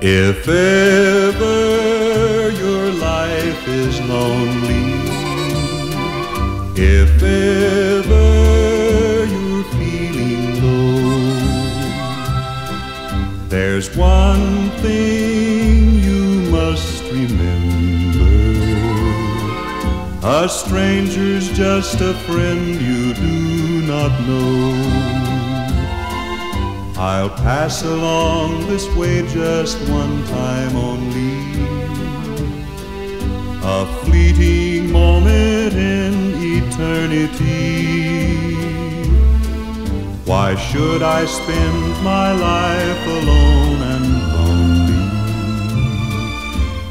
If ever your life is lonely, if ever you're feeling low, there's one thing you must remember. A stranger's just a friend you do not know. I'll pass along this way just one time only. A fleeting moment in eternity. Why should I spend my life alone and lonely?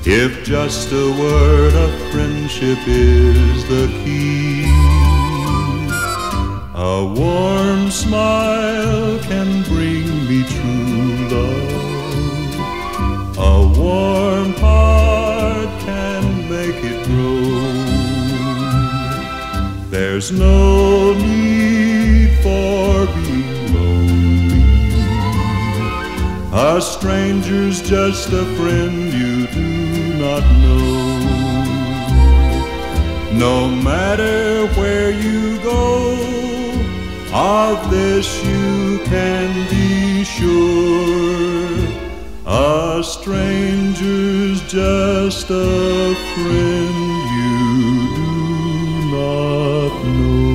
If just a word of friendship is the key. A warm smile warm heart can make it grow. There's no need for being lonely. A stranger's just a friend you do not know. No matter where you go, of this you can be sure a stranger's just a friend you do not know.